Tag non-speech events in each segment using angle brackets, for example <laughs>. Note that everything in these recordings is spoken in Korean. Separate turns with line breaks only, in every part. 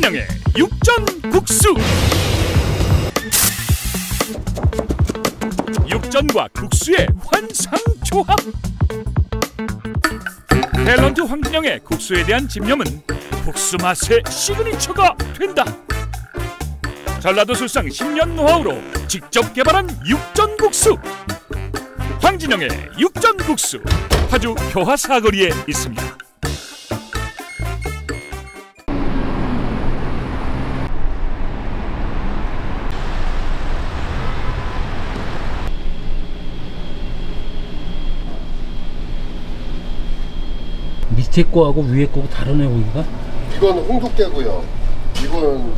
황진영의 육전국수. 육전과 국수의 환상조합. 탤런트 황진영의 국수에 대한 집념은 국수 맛의 시그니처가 된다. 전라도 술상 10년 노하우로 직접 개발한 육전국수. 황진영의 육전국수. 파주 교화 사거리에 있습니다
밑에 거하고 위에 거하고 다르네 고기가
이건 홍두깨고요. 이건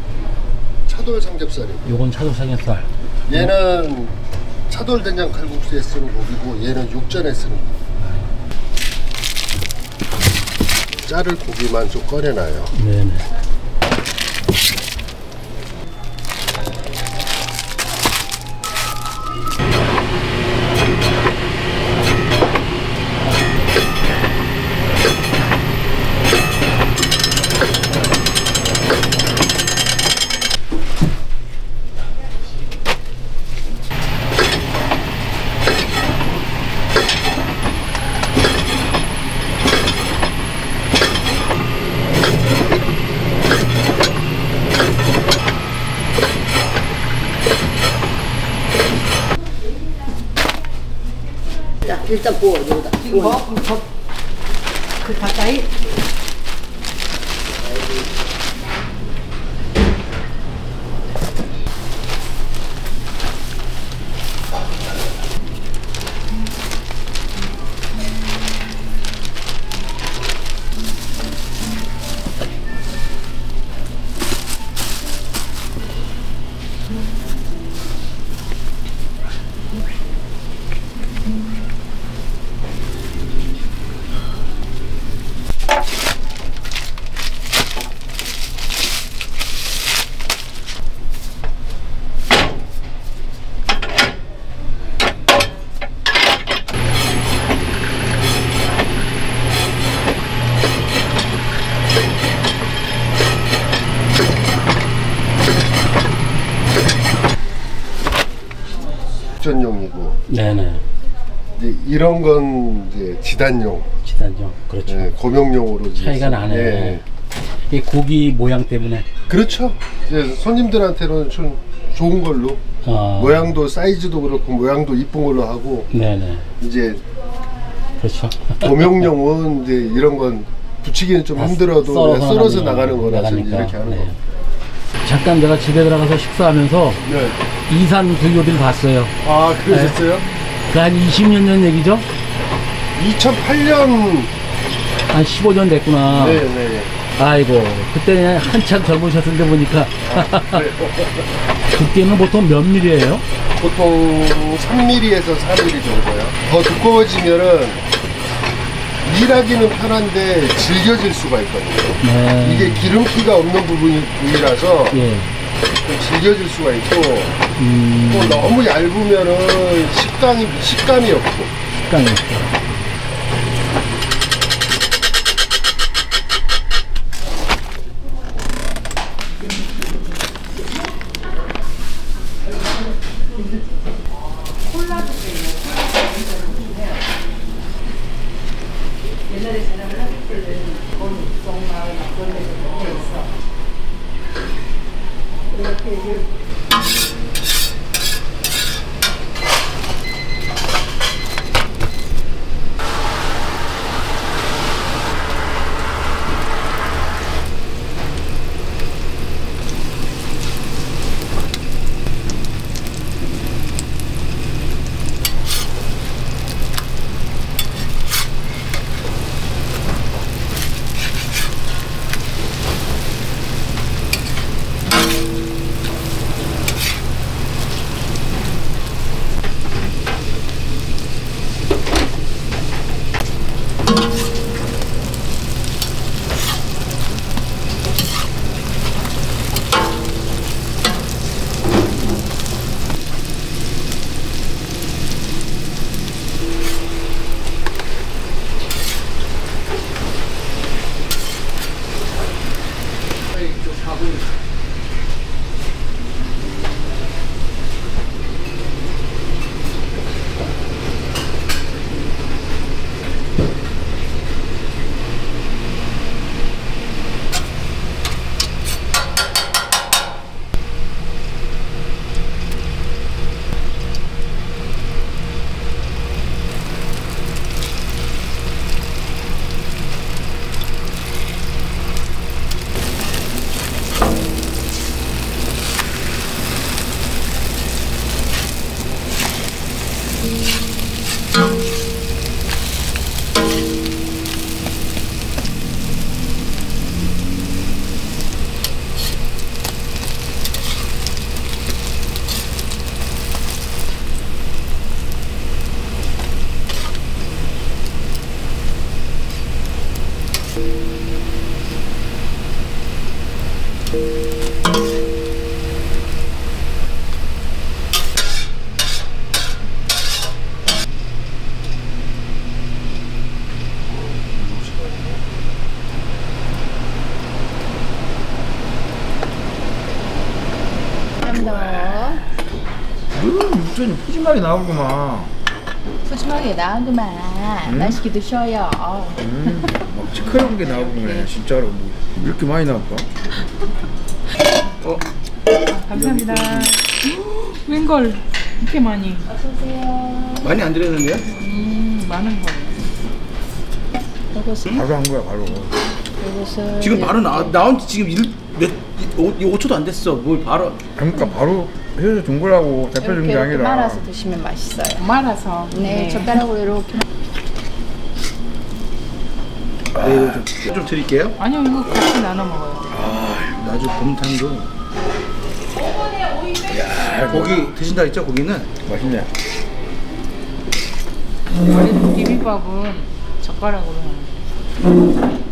차돌 삼겹살이고.
요건 차돌 삼겹살
얘는 차돌 된장 칼국수에 쓰는 고기고 얘는 육전에 쓰는 고기. 자를 고기만 좀 꺼내놔요.
네네
일단 부어, 여기다. 부어.
그 가까이
육전용이고.
네네.
이제 이런 건 이제 지단용,
지단정 그렇죠.
예, 고명용으로
차이가
쓰-
나네.
예.
이 고기 모양 때문에.
그렇죠. 이제 손님들한테는 좀 좋은 걸로.
아.
모양도 사이즈도 그렇고 모양도 이쁜 걸로 하고.
네네.
이제
그렇죠.
고명용은 이제 이런 건 붙이기는
좀다
힘들어도
썰어서 나가는-
거라서
나가니까.
이렇게 하는
네.
거.
잠깐 내가 집에 들어가서 식사하면서
네.
이산 두교들 봤어요
아 그러셨어요?
그한 20년 전 얘기죠?
2008년
한 15년 됐구나
네네
아이고 그때 한참 젊으셨을 때 보니까 <laughs> 두께는 보통 몇 밀리예요?
보통 3mm에서 4mm 정도요. 더 두꺼워지면은 일하기는 편한데 질겨질 수가 있거든요.
네.
이게 기름기가 없는 부분이 부위라서
예.
좀 질겨질 수가 있고
음,
또 너무 얇으면은 식감이 식감이 없고
식감이 있어.
음, 육전이 푸짐하게 나오구만.
푸짐하게 나오더만 맛있게 드셔요.
음, 막 시커먼 게 나오네, 진짜로. 뭐, 이렇게 많이 나올까? <laughs> 어,
감사합니다. 웬걸 이렇게 많이
많이 안 들었는데요?
음, 많은 거예요.
바로 한 거야, 바로.
지금 바로 나, 나온 지 지금 일, 몇, 오, 5초도 안 됐어. 뭘 바로.
그러니까 바로 해서 준 거라고 대표 준게
이렇게
아니라.
말아서 드시면 맛있어요.
말아서
네, 젓가락으로 이렇게
네, 좀, 좀 드릴게요.
아니요 이거 같이 나눠 먹어요.
아, 나주 곰탕도. 야, 고기 드신다 했죠? 고기는
맛있네.
원래 비빔밥은 젓가락으로 하는.